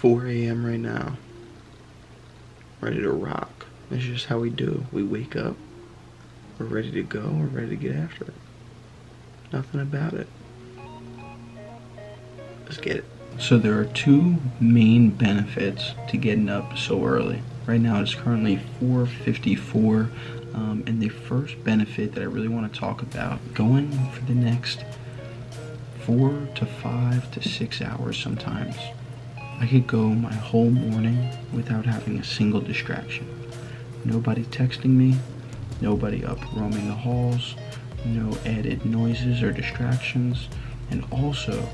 4 a.m. right now. Ready to rock. That's just how we do. We wake up, we're ready to go, we're ready to get after it. Nothing about it. Let's get it. So there are two main benefits to getting up so early. Right now it's currently 4.54 um, and the first benefit that I really want to talk about, going for the next four to five to six hours sometimes, I could go my whole morning without having a single distraction. Nobody texting me, nobody up roaming the halls, no added noises or distractions, and also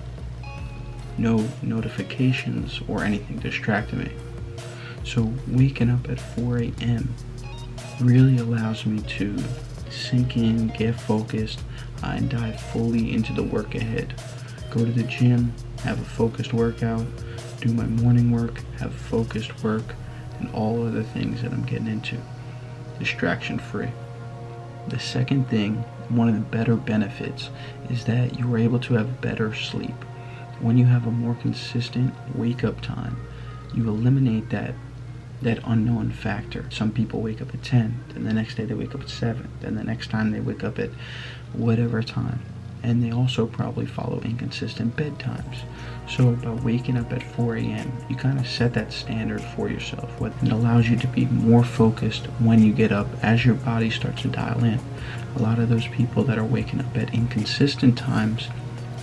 no notifications or anything distracting me. So waking up at 4 a.m. really allows me to sink in, get focused, and dive fully into the work ahead. Go to the gym, have a focused workout, do my morning work, have focused work, and all other things that I'm getting into. Distraction free. The second thing, one of the better benefits, is that you are able to have better sleep. When you have a more consistent wake up time, you eliminate that that unknown factor. Some people wake up at 10, then the next day they wake up at 7, then the next time they wake up at whatever time and they also probably follow inconsistent bedtimes. So by waking up at 4 a.m., you kind of set that standard for yourself. What it allows you to be more focused when you get up as your body starts to dial in. A lot of those people that are waking up at inconsistent times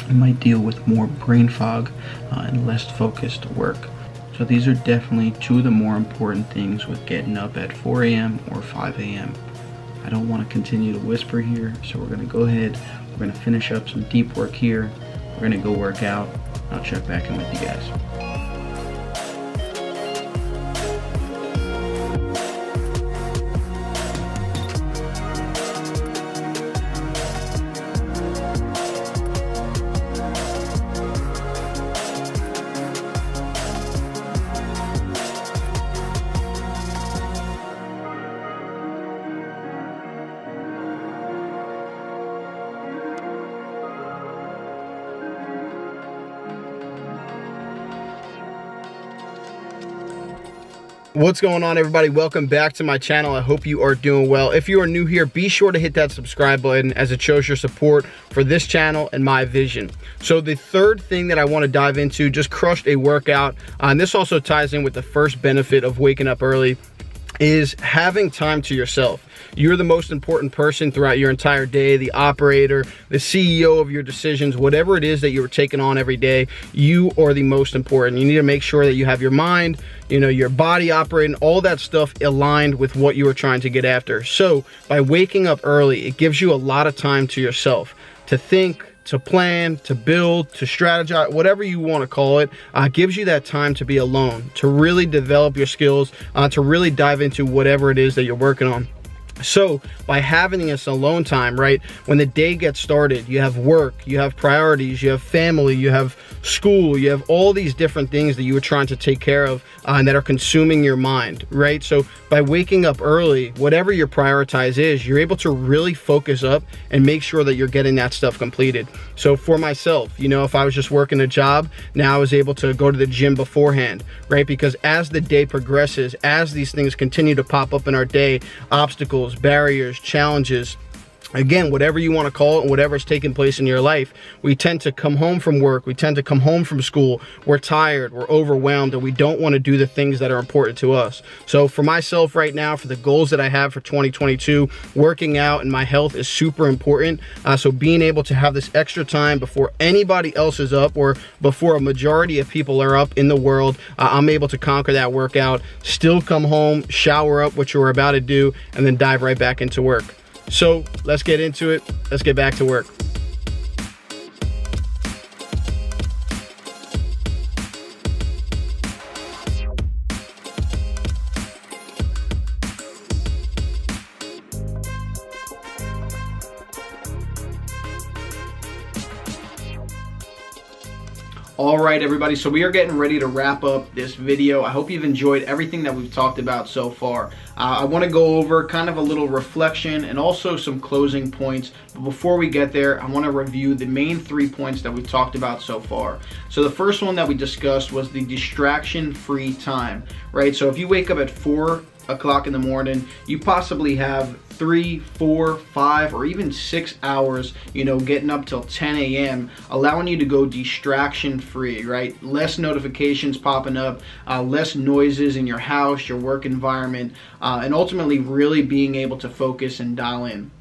might deal with more brain fog uh, and less focused work. So these are definitely two of the more important things with getting up at 4 a.m. or 5 a.m. I don't want to continue to whisper here, so we're going to go ahead, we're going to finish up some deep work here. We're going to go work out. I'll check back in with you guys. What's going on everybody? Welcome back to my channel. I hope you are doing well. If you are new here, be sure to hit that subscribe button as it shows your support for this channel and my vision. So the third thing that I want to dive into, just crushed a workout. Uh, and this also ties in with the first benefit of waking up early is having time to yourself. You're the most important person throughout your entire day, the operator, the CEO of your decisions, whatever it is that you're taking on every day, you are the most important. You need to make sure that you have your mind, you know, your body operating, all that stuff aligned with what you are trying to get after. So by waking up early, it gives you a lot of time to yourself to think, to plan, to build, to strategize, whatever you want to call it, uh, gives you that time to be alone, to really develop your skills, uh, to really dive into whatever it is that you're working on. So by having this alone time, right, when the day gets started, you have work, you have priorities, you have family, you have school, you have all these different things that you are trying to take care of uh, and that are consuming your mind, right? So by waking up early, whatever your prioritize is, you're able to really focus up and make sure that you're getting that stuff completed. So for myself, you know, if I was just working a job, now I was able to go to the gym beforehand, right? Because as the day progresses, as these things continue to pop up in our day, obstacles, barriers, challenges, again, whatever you want to call it, whatever's taking place in your life, we tend to come home from work, we tend to come home from school, we're tired, we're overwhelmed, and we don't want to do the things that are important to us. So for myself right now, for the goals that I have for 2022, working out and my health is super important. Uh, so being able to have this extra time before anybody else is up or before a majority of people are up in the world, uh, I'm able to conquer that workout, still come home, shower up, what you're about to do, and then dive right back into work. So let's get into it. Let's get back to work. All right, everybody, so we are getting ready to wrap up this video. I hope you've enjoyed everything that we've talked about so far. Uh, I want to go over kind of a little reflection and also some closing points. But before we get there, I want to review the main three points that we've talked about so far. So the first one that we discussed was the distraction-free time, right? So if you wake up at 4 o'clock in the morning, you possibly have three, four, five, or even six hours, you know, getting up till 10 a.m., allowing you to go distraction free, right? Less notifications popping up, uh, less noises in your house, your work environment, uh, and ultimately really being able to focus and dial in.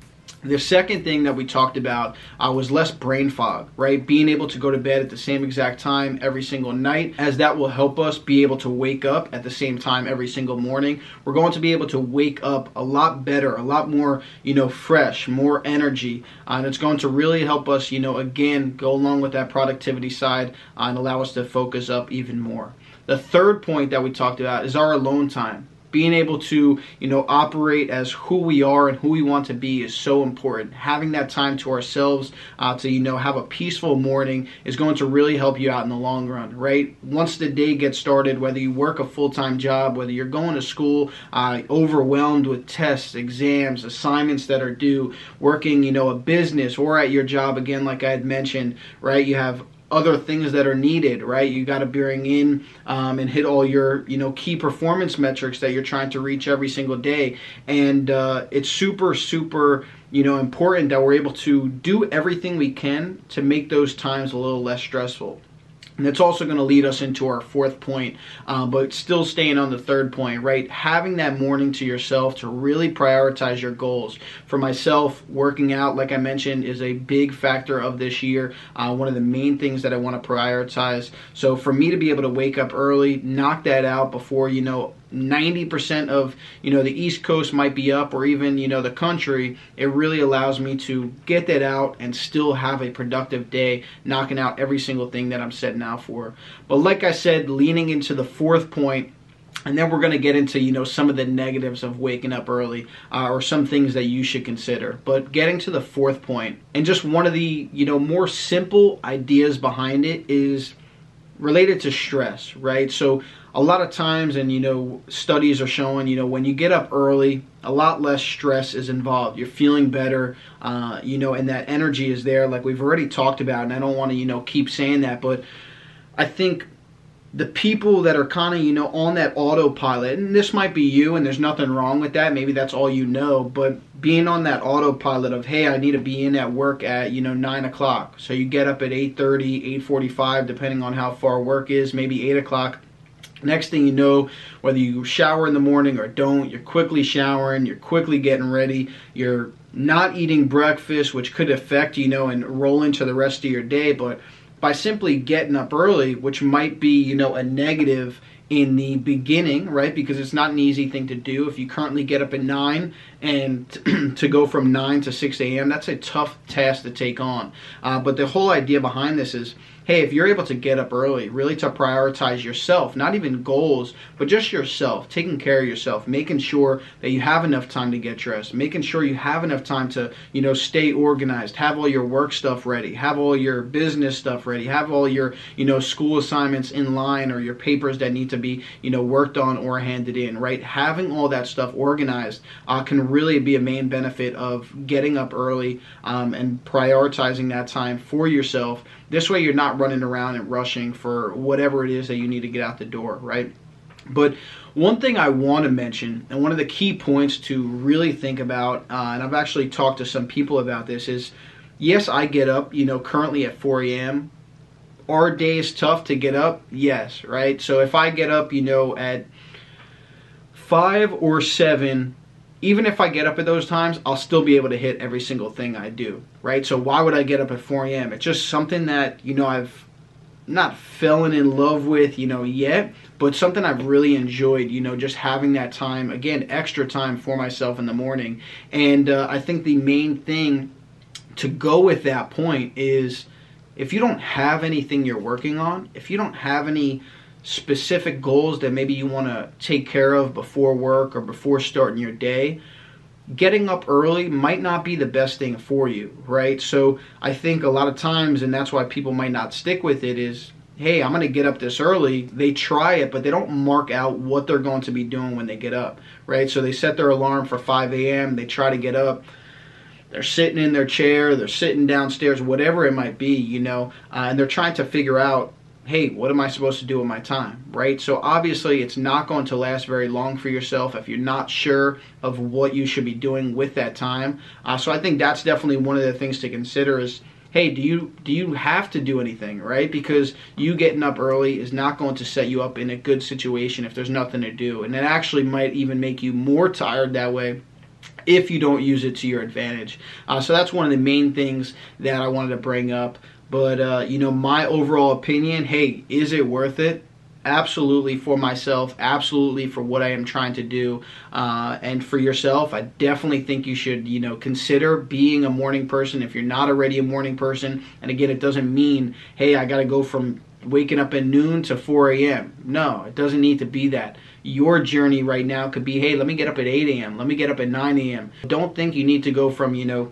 The second thing that we talked about uh, was less brain fog, right? Being able to go to bed at the same exact time every single night, as that will help us be able to wake up at the same time every single morning. We're going to be able to wake up a lot better, a lot more, you know, fresh, more energy, uh, and it's going to really help us, you know, again, go along with that productivity side uh, and allow us to focus up even more. The third point that we talked about is our alone time being able to you know operate as who we are and who we want to be is so important. Having that time to ourselves uh, to you know have a peaceful morning is going to really help you out in the long run right? Once the day gets started whether you work a full-time job whether you're going to school uh, overwhelmed with tests exams assignments that are due working you know a business or at your job again like i had mentioned right? You have other things that are needed, right? You got to bring in um, and hit all your, you know, key performance metrics that you're trying to reach every single day. And uh, it's super, super, you know, important that we're able to do everything we can to make those times a little less stressful. And it's also going to lead us into our fourth point, uh, but still staying on the third point, right? Having that morning to yourself to really prioritize your goals. For myself, working out, like I mentioned, is a big factor of this year. Uh, one of the main things that I want to prioritize. So for me to be able to wake up early, knock that out before, you know, 90% of you know the east coast might be up or even you know the country it really allows me to get that out and still have a productive day knocking out every single thing that i'm setting out for. But like i said leaning into the fourth point and then we're going to get into you know some of the negatives of waking up early uh, or some things that you should consider. But getting to the fourth point and just one of the you know more simple ideas behind it is related to stress right? So a lot of times and you know studies are showing you know when you get up early a lot less stress is involved. You're feeling better uh, you know and that energy is there like we've already talked about and i don't want to you know keep saying that but i think the people that are kind of you know on that autopilot and this might be you and there's nothing wrong with that maybe that's all you know but being on that autopilot of hey i need to be in at work at you know 9 o'clock so you get up at 8.30 8.45 depending on how far work is maybe 8 o'clock Next thing you know, whether you shower in the morning or don't, you're quickly showering, you're quickly getting ready, you're not eating breakfast, which could affect, you know, and roll into the rest of your day. But by simply getting up early, which might be, you know, a negative in the beginning, right? Because it's not an easy thing to do. If you currently get up at 9 and to go from 9 to 6 a.m., that's a tough task to take on. Uh, but the whole idea behind this is hey, if you're able to get up early, really to prioritize yourself, not even goals, but just yourself, taking care of yourself, making sure that you have enough time to get dressed, making sure you have enough time to, you know, stay organized, have all your work stuff ready, have all your business stuff ready, have all your, you know, school assignments in line or your papers that need to be, you know, worked on or handed in, right? Having all that stuff organized uh, can really be a main benefit of getting up early um, and prioritizing that time for yourself this way you're not running around and rushing for whatever it is that you need to get out the door, right? But one thing I want to mention, and one of the key points to really think about, uh, and I've actually talked to some people about this, is yes, I get up, you know, currently at 4 a.m. Our day is tough to get up, yes, right? So if I get up, you know, at 5 or 7, even if I get up at those times, I'll still be able to hit every single thing I do, right? So why would I get up at 4 a.m.? It's just something that, you know, I've not fallen in love with, you know, yet, but something I've really enjoyed, you know, just having that time, again, extra time for myself in the morning. And uh, I think the main thing to go with that point is if you don't have anything you're working on, if you don't have any specific goals that maybe you want to take care of before work or before starting your day, getting up early might not be the best thing for you, right? So I think a lot of times, and that's why people might not stick with it, is hey, I'm going to get up this early, they try it, but they don't mark out what they're going to be doing when they get up, right? So they set their alarm for 5 a.m., they try to get up. They're sitting in their chair, they're sitting downstairs, whatever it might be, you know, uh, and they're trying to figure out hey, what am I supposed to do with my time, right? So obviously it's not going to last very long for yourself if you're not sure of what you should be doing with that time. Uh, so I think that's definitely one of the things to consider is, hey, do you do you have to do anything, right? Because you getting up early is not going to set you up in a good situation if there's nothing to do, and it actually might even make you more tired that way if you don't use it to your advantage. Uh, so that's one of the main things that I wanted to bring up. But, uh, you know, my overall opinion, hey, is it worth it? Absolutely for myself, absolutely for what I am trying to do. Uh, and for yourself, I definitely think you should, you know, consider being a morning person if you're not already a morning person. And again, it doesn't mean, hey, I got to go from waking up at noon to 4 a.m. No, it doesn't need to be that. Your journey right now could be, hey, let me get up at 8 a.m. Let me get up at 9 a.m. Don't think you need to go from, you know,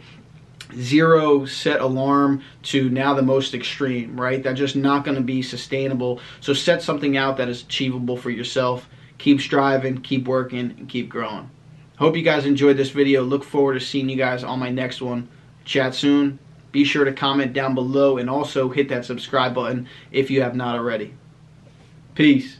zero set alarm to now the most extreme, right? That's just not going to be sustainable. So set something out that is achievable for yourself. Keep striving, keep working, and keep growing. Hope you guys enjoyed this video. Look forward to seeing you guys on my next one. Chat soon. Be sure to comment down below and also hit that subscribe button if you have not already. Peace.